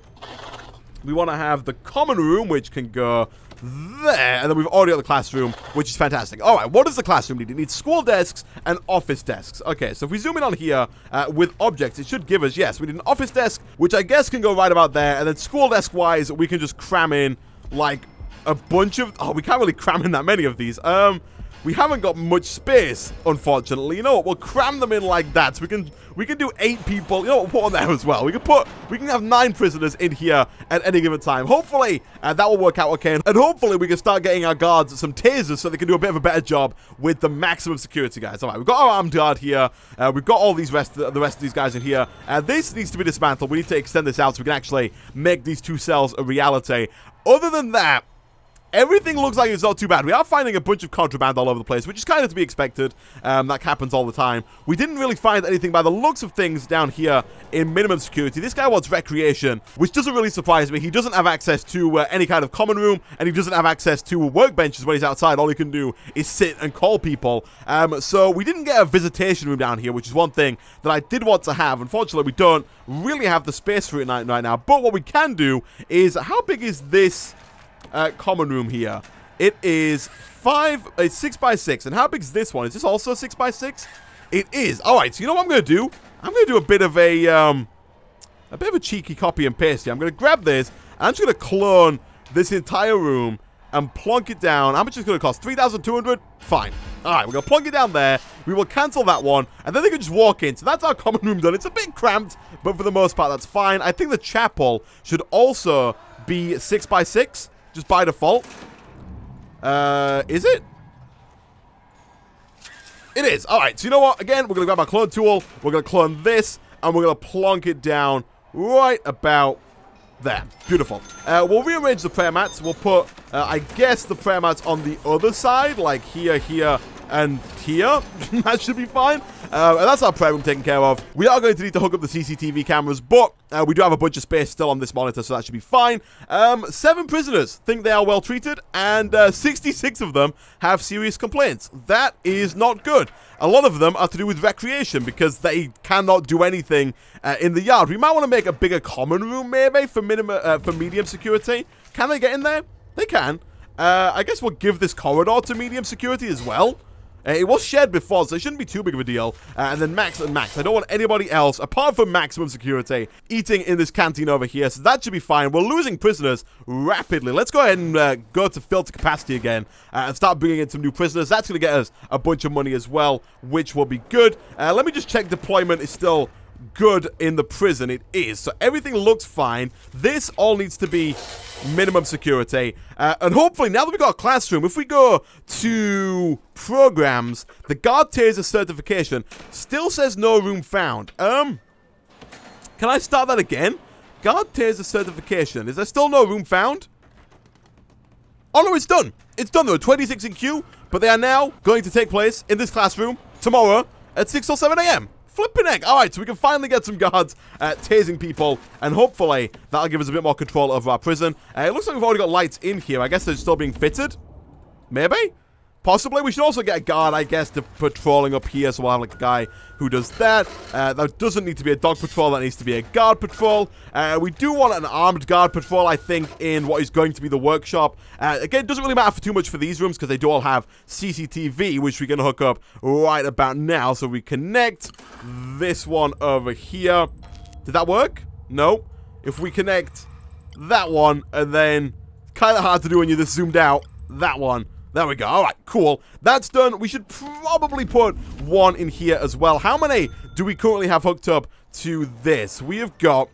Speaker 1: We want to have the common room, which can go there. And then we've already got the classroom, which is fantastic. All right, what does the classroom need? It needs school desks and office desks. Okay, so if we zoom in on here uh, with objects, it should give us, yes, we need an office desk, which I guess can go right about there. And then school desk-wise, we can just cram in, like, a bunch of... Oh, we can't really cram in that many of these. Um, we haven't got much space, unfortunately. You know what? We'll cram them in like that. So we can we can do eight people. You know what? Put on there as well. We can put we can have nine prisoners in here at any given time. Hopefully uh, that will work out okay. And hopefully we can start getting our guards some tasers so they can do a bit of a better job with the maximum security guys. All right, we've got our armed guard here. Uh, we've got all these rest the rest of these guys in here. And uh, this needs to be dismantled. We need to extend this out so we can actually make these two cells a reality. Other than that, Everything looks like it's not too bad. We are finding a bunch of contraband all over the place, which is kind of to be expected. Um, that happens all the time. We didn't really find anything by the looks of things down here in minimum security. This guy wants recreation, which doesn't really surprise me. He doesn't have access to uh, any kind of common room, and he doesn't have access to workbenches when he's outside. All he can do is sit and call people. Um, so we didn't get a visitation room down here, which is one thing that I did want to have. Unfortunately, we don't really have the space for it right now. But what we can do is, how big is this uh, common room here. It is five, it's six by six. And how big is this one? Is this also six by six? It is. All right. So you know what I'm going to do? I'm going to do a bit of a, um, a bit of a cheeky copy and paste here. I'm going to grab this. I'm just going to clone this entire room and plunk it down. How much is it going to cost? 3,200? Fine. All right, we're going to plunk it down there. We will cancel that one, and then they can just walk in. So that's our common room done. It's a bit cramped, but for the most part, that's fine. I think the chapel should also be 6 by 6 just by default. Uh, is it? It is. All right, so you know what? Again, we're going to grab our clone tool. We're going to clone this, and we're going to plonk it down right about there. Beautiful. Uh, we'll rearrange the prayer mats. We'll put, uh, I guess, the prayer mats on the other side, like here, here, and here. *laughs* that should be fine. Uh, and that's our room taken care of. We are going to need to hook up the CCTV cameras, but uh, we do have a bunch of space still on this monitor, so that should be fine. Um, seven prisoners think they are well treated, and uh, 66 of them have serious complaints. That is not good. A lot of them are to do with recreation because they cannot do anything uh, in the yard. We might want to make a bigger common room, maybe, for minimum uh, for medium security. Can they get in there? They can. Uh, I guess we'll give this corridor to medium security as well. Uh, it was shared before, so it shouldn't be too big of a deal. Uh, and then Max and Max. I don't want anybody else, apart from maximum security, eating in this canteen over here, so that should be fine. We're losing prisoners rapidly. Let's go ahead and uh, go to filter capacity again uh, and start bringing in some new prisoners. That's going to get us a bunch of money as well, which will be good. Uh, let me just check deployment is still good in the prison. It is. So everything looks fine. This all needs to be minimum security. Uh, and hopefully, now that we've got a classroom, if we go to programs, the guard taser certification still says no room found. Um, can I start that again? Guard taser certification. Is there still no room found? Oh no, it's done. It's done There though. 26 in queue, but they are now going to take place in this classroom tomorrow at 6 or 7 a.m. Flipping egg. All right, so we can finally get some guards uh, tasing people, and hopefully that'll give us a bit more control over our prison. Uh, it looks like we've already got lights in here. I guess they're still being fitted. Maybe? Possibly. We should also get a guard, I guess, to patrolling up here. So we'll have like a guy who does that. Uh, that doesn't need to be a dog patrol. That needs to be a guard patrol. Uh, we do want an armed guard patrol, I think, in what is going to be the workshop. Uh, again, it doesn't really matter for too much for these rooms because they do all have CCTV, which we can hook up right about now. So we connect this one over here. Did that work? No. If we connect that one, and then kind of hard to do when you're this zoomed out, that one there we go. All right, cool. That's done. We should probably put one in here as well. How many do we currently have hooked up to this? We have got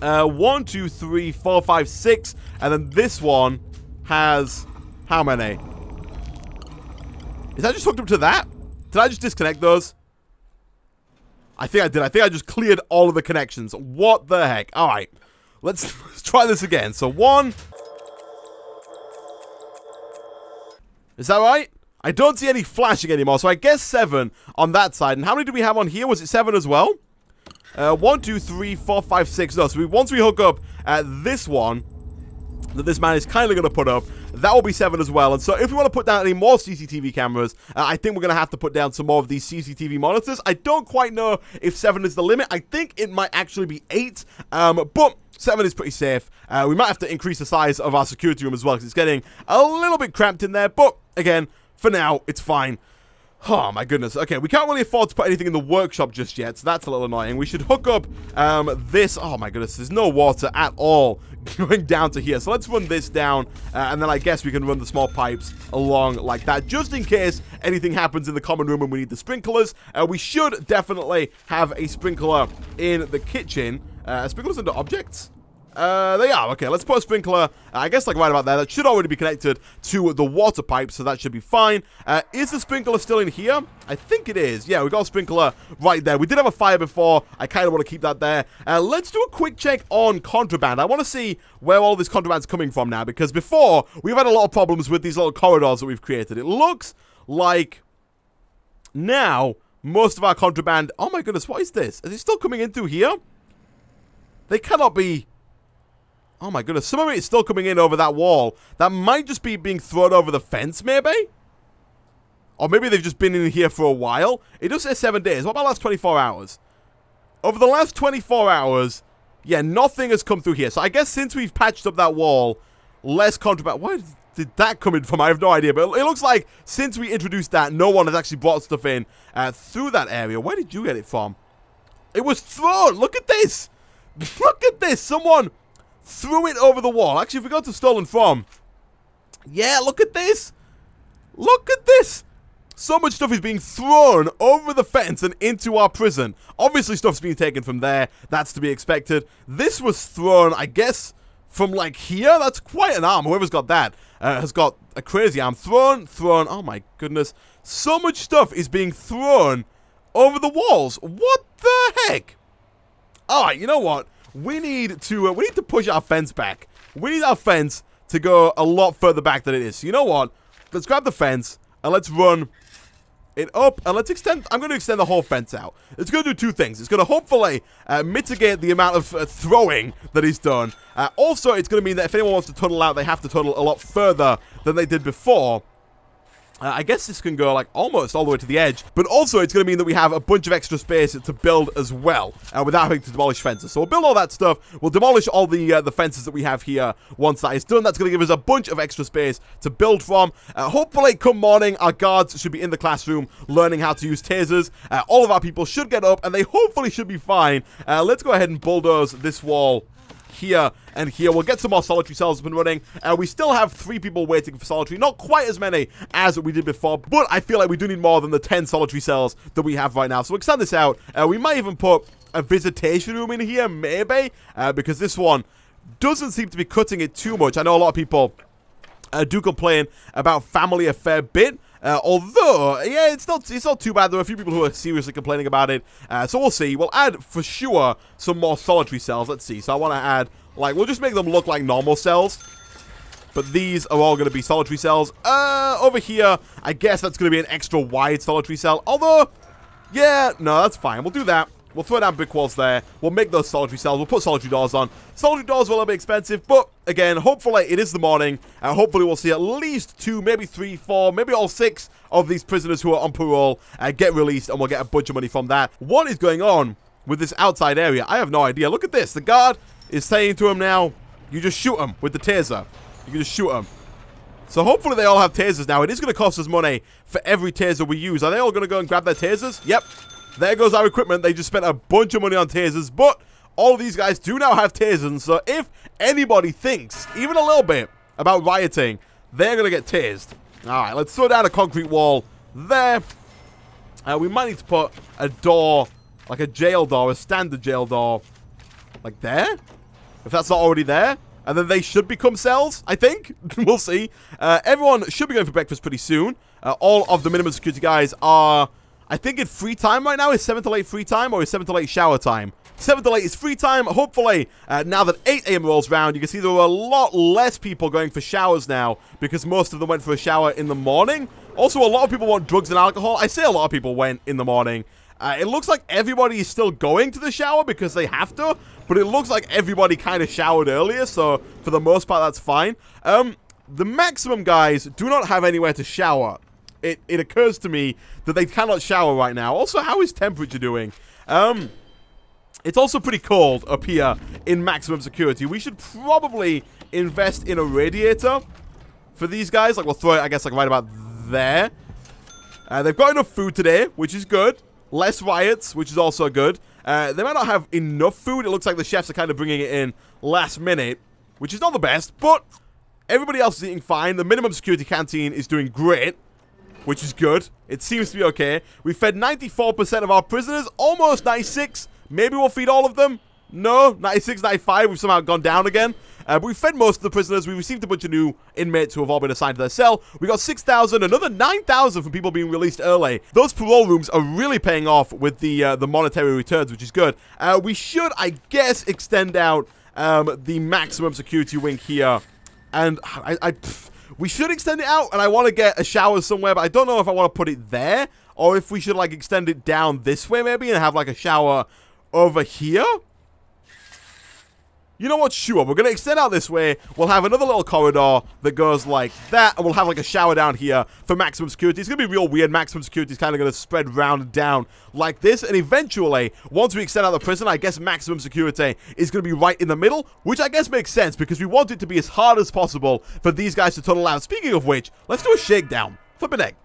Speaker 1: uh, one, two, three, four, five, six, and then this one has how many? Is that just hooked up to that? Did I just disconnect those? I think I did. I think I just cleared all of the connections. What the heck? All right. Let's, *laughs* let's try this again. So one, Is that right? I don't see any flashing anymore, so I guess seven on that side. And how many do we have on here? Was it seven as well? Uh, one, two, three, four, five, six. No, so we, once we hook up at this one that this man is kindly going to put up, that will be seven as well. And so if we want to put down any more CCTV cameras, uh, I think we're going to have to put down some more of these CCTV monitors. I don't quite know if seven is the limit. I think it might actually be eight, um, but... Seven is pretty safe. Uh, we might have to increase the size of our security room as well because it's getting a little bit cramped in there. But again, for now, it's fine. Oh my goodness. Okay, we can't really afford to put anything in the workshop just yet, so that's a little annoying. We should hook up um, this. Oh my goodness, there's no water at all *laughs* going down to here. So let's run this down, uh, and then I guess we can run the small pipes along like that, just in case anything happens in the common room and we need the sprinklers. Uh, we should definitely have a sprinkler in the kitchen. Uh, sprinklers under objects? Uh, they are. Okay, let's put a sprinkler, uh, I guess, like right about there. That should already be connected to the water pipe, so that should be fine. Uh, is the sprinkler still in here? I think it is. Yeah, we got a sprinkler right there. We did have a fire before. I kind of want to keep that there. Uh, let's do a quick check on contraband. I want to see where all this contraband's coming from now, because before, we've had a lot of problems with these little corridors that we've created. It looks like now most of our contraband... Oh my goodness, what is this? Is it still coming in through here? They cannot be Oh my goodness, some of it is still coming in over that wall. That might just be being thrown over the fence, maybe? Or maybe they've just been in here for a while. It does say seven days. What about last 24 hours? Over the last 24 hours, yeah, nothing has come through here. So I guess since we've patched up that wall, less contraband. Where did that come in from? I have no idea. But it looks like since we introduced that, no one has actually brought stuff in uh, through that area. Where did you get it from? It was thrown. Look at this. *laughs* Look at this. Someone threw it over the wall. Actually, if we go to stolen from, yeah, look at this. Look at this. So much stuff is being thrown over the fence and into our prison. Obviously, stuff's being taken from there. That's to be expected. This was thrown, I guess, from like here. That's quite an arm. Whoever's got that uh, has got a crazy arm. Thrown, thrown. Oh my goodness. So much stuff is being thrown over the walls. What the heck? Alright, you know what? We need to uh, we need to push our fence back. We need our fence to go a lot further back than it is. So you know what? Let's grab the fence and let's run it up and let's extend I'm going to extend the whole fence out. It's going to do two things. It's going to hopefully uh, mitigate the amount of uh, throwing that he's done. Uh, also, it's going to mean that if anyone wants to tunnel out, they have to tunnel a lot further than they did before. Uh, I guess this can go like almost all the way to the edge, but also it's going to mean that we have a bunch of extra space to build as well, uh, without having to demolish fences. So we'll build all that stuff. We'll demolish all the uh, the fences that we have here once that is done. That's going to give us a bunch of extra space to build from. Uh, hopefully, come morning, our guards should be in the classroom learning how to use tasers. Uh, all of our people should get up, and they hopefully should be fine. Uh, let's go ahead and bulldoze this wall here and here. We'll get some more solitary cells up and running. Uh, we still have three people waiting for solitary. Not quite as many as we did before, but I feel like we do need more than the 10 solitary cells that we have right now. So we'll extend this out. Uh, we might even put a visitation room in here, maybe, uh, because this one doesn't seem to be cutting it too much. I know a lot of people uh, do complain about family a fair bit. Uh, although, yeah, it's not it's not too bad. There are a few people who are seriously complaining about it. Uh, so we'll see. We'll add, for sure, some more solitary cells. Let's see. So I want to add, like, we'll just make them look like normal cells. But these are all going to be solitary cells. Uh, over here, I guess that's going to be an extra wide solitary cell. Although, yeah, no, that's fine. We'll do that. We'll throw down brick walls there. We'll make those solitary cells. We'll put solitary doors on. Solitary doors will bit expensive, but again, hopefully it is the morning. And hopefully we'll see at least two, maybe three, four, maybe all six of these prisoners who are on parole uh, get released, and we'll get a bunch of money from that. What is going on with this outside area? I have no idea. Look at this. The guard is saying to him now, you just shoot him with the taser. You can just shoot him. So hopefully they all have tasers now. It is going to cost us money for every taser we use. Are they all going to go and grab their tasers? Yep. There goes our equipment. They just spent a bunch of money on tasers, but all these guys do now have tasers. So if anybody thinks, even a little bit, about rioting, they're going to get tased. Alright, let's throw down a concrete wall there. Uh, we might need to put a door, like a jail door, a standard jail door, like there. If that's not already there. And then they should become cells, I think. *laughs* we'll see. Uh, everyone should be going for breakfast pretty soon. Uh, all of the minimum security guys are I think it's free time right now. Is 7 to 8 free time or is 7 to 8 shower time? 7 to 8 is free time. Hopefully, uh, now that 8 a.m. rolls around, you can see there are a lot less people going for showers now because most of them went for a shower in the morning. Also, a lot of people want drugs and alcohol. I say a lot of people went in the morning. Uh, it looks like everybody is still going to the shower because they have to, but it looks like everybody kind of showered earlier, so for the most part, that's fine. Um, the maximum guys do not have anywhere to shower it, it occurs to me that they cannot shower right now. Also, how is temperature doing? Um, it's also pretty cold up here in maximum security. We should probably invest in a radiator for these guys. Like, we'll throw it, I guess, like right about there. Uh, they've got enough food today, which is good. Less riots, which is also good. Uh, they might not have enough food. It looks like the chefs are kind of bringing it in last minute, which is not the best, but everybody else is eating fine. The minimum security canteen is doing great which is good. It seems to be okay. We fed 94% of our prisoners, almost 96. Maybe we'll feed all of them. No, 96, 95, we've somehow gone down again. Uh, we fed most of the prisoners. We received a bunch of new inmates who have all been assigned to their cell. We got 6,000, another 9,000 from people being released early. Those parole rooms are really paying off with the uh, the monetary returns, which is good. Uh, we should, I guess, extend out um, the maximum security wing here. And I, I we should extend it out, and I want to get a shower somewhere, but I don't know if I want to put it there, or if we should, like, extend it down this way, maybe, and have, like, a shower over here. You know what? Sure, we're going to extend out this way. We'll have another little corridor that goes like that, and we'll have like a shower down here for maximum security. It's going to be real weird. Maximum security is kind of going to spread round and down like this, and eventually, once we extend out the prison, I guess maximum security is going to be right in the middle, which I guess makes sense because we want it to be as hard as possible for these guys to tunnel out. Speaking of which, let's do a shakedown. Flip an egg.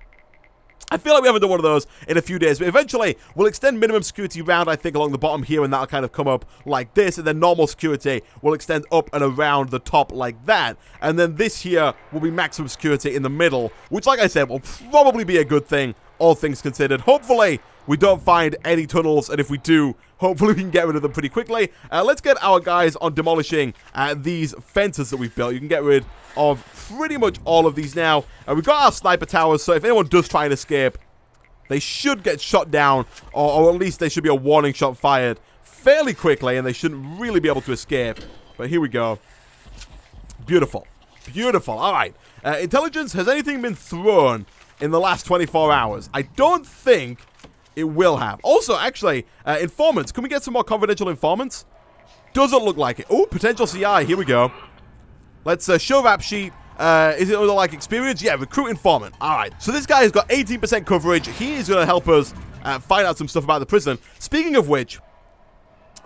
Speaker 1: I feel like we haven't done one of those in a few days, but eventually we'll extend minimum security round, I think, along the bottom here, and that'll kind of come up like this, and then normal security will extend up and around the top like that, and then this here will be maximum security in the middle, which, like I said, will probably be a good thing, all things considered. Hopefully, we don't find any tunnels, and if we do, hopefully we can get rid of them pretty quickly. Uh, let's get our guys on demolishing uh, these fences that we've built. You can get rid of pretty much all of these now. Uh, we've got our sniper towers, so if anyone does try and escape, they should get shot down, or, or at least they should be a warning shot fired fairly quickly, and they shouldn't really be able to escape. But here we go. Beautiful. Beautiful. All right. Uh, intelligence, has anything been thrown in the last 24 hours? I don't think it will have. Also, actually, uh, informants. Can we get some more confidential informants? Doesn't look like it. Oh, potential CI. Here we go. Let's uh, show rap sheet. Uh, is it like experience? Yeah, recruit informant. All right. So this guy has got 18% coverage. He is going to help us uh, find out some stuff about the prison. Speaking of which,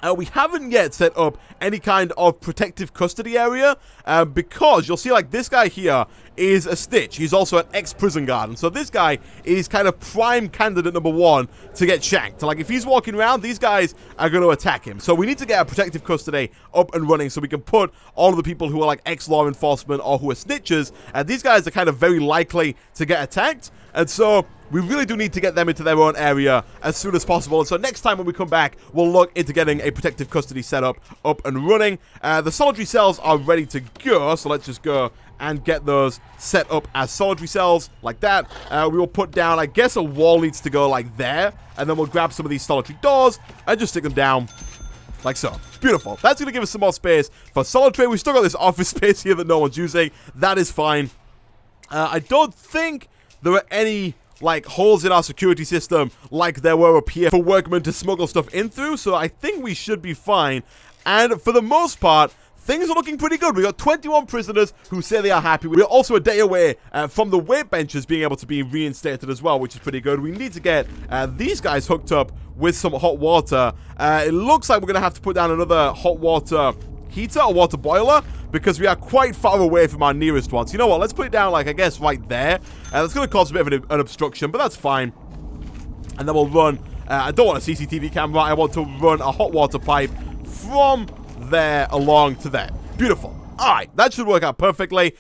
Speaker 1: uh, we haven't yet set up any kind of protective custody area uh, because you'll see like this guy here is a snitch. He's also an ex-prison guard. And so this guy is kind of prime candidate number one to get shanked. Like if he's walking around, these guys are going to attack him. So we need to get a protective custody up and running so we can put all of the people who are like ex-law enforcement or who are snitches. And these guys are kind of very likely to get attacked. And so we really do need to get them into their own area as soon as possible. And so next time when we come back, we'll look into getting a protective custody setup up and running. Uh, the solitary cells are ready to go, so let's just go and get those set up as solitary cells like that. Uh, we will put down, I guess a wall needs to go like there, and then we'll grab some of these solitary doors and just stick them down like so. Beautiful. That's going to give us some more space for solitary. We've still got this *laughs* office space here that no one's using. That is fine. Uh, I don't think there are any like holes in our security system like there were up here for workmen to smuggle stuff in through, so I think we should be fine. And for the most part, things are looking pretty good. We got 21 prisoners who say they are happy. We're also a day away uh, from the weight benches being able to be reinstated as well, which is pretty good. We need to get uh, these guys hooked up with some hot water. Uh, it looks like we're going to have to put down another hot water heater or water boiler because we are quite far away from our nearest ones. You know what? Let's put it down, like, I guess right there. Uh, that's going to cause a bit of an, an, obstruction, but that's fine. And then we'll run... Uh, I don't want a CCTV camera. I want to run a hot water pipe from there along to there. Beautiful. All right, that should work out perfectly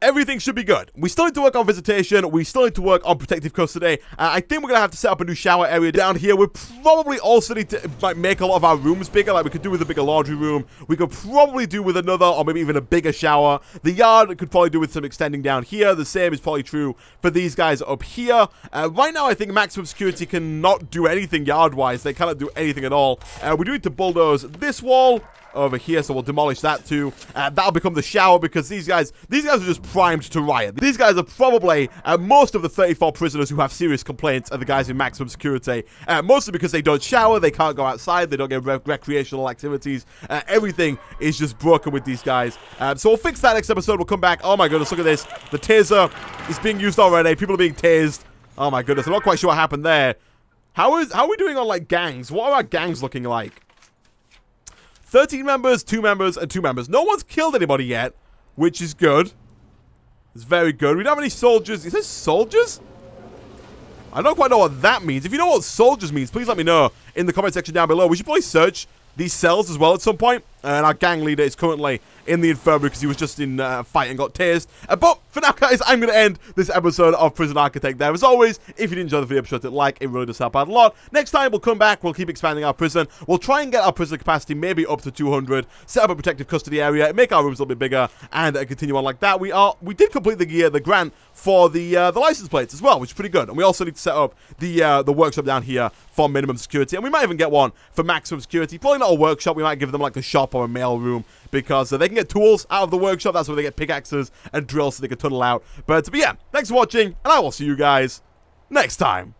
Speaker 1: everything should be good. We still need to work on visitation. We still need to work on protective custody. Uh, I think we're going to have to set up a new shower area down here. We probably also need to like, make a lot of our rooms bigger. Like we could do with a bigger laundry room. We could probably do with another or maybe even a bigger shower. The yard could probably do with some extending down here. The same is probably true for these guys up here. Uh, right now, I think maximum security cannot do anything yard-wise. They cannot do anything at all. Uh, we do need to bulldoze this wall over here, so we'll demolish that too. Uh, that'll become the shower because these guys, these guys are just primed to riot. These guys are probably, uh, most of the 34 prisoners who have serious complaints are the guys in maximum security. Uh, mostly because they don't shower, they can't go outside, they don't get re recreational activities. Uh, everything is just broken with these guys. Um, so we'll fix that next episode. We'll come back. Oh my goodness, look at this. The taser is being used already. People are being tased. Oh my goodness, I'm not quite sure what happened there. How is how are we doing on like gangs? What are our gangs looking like? 13 members, 2 members, and 2 members. No one's killed anybody yet, which is good. It's very good. We don't have any soldiers. Is this soldiers? I don't quite know what that means. If you know what soldiers means, please let me know in the comment section down below. We should probably search these cells as well at some point. And our gang leader is currently in the infirmary because he was just in uh, fight and got tased. Uh, but for now, guys, I'm going to end this episode of Prison Architect there. As always, if you did enjoy the video, be sure to like. It really does help out a lot. Next time, we'll come back. We'll keep expanding our prison. We'll try and get our prison capacity maybe up to 200, set up a protective custody area, make our rooms a little bit bigger, and uh, continue on like that. We are we did complete the gear, the grant for the uh, the license plates as well, which is pretty good. And we also need to set up the uh, the workshop down here for minimum security, and we might even get one for maximum security. Probably not a workshop. We might give them like a shop or a mail room because they can get tools out of the workshop. That's where they get pickaxes and drills so they can tunnel out. But yeah, thanks for watching, and I will see you guys next time.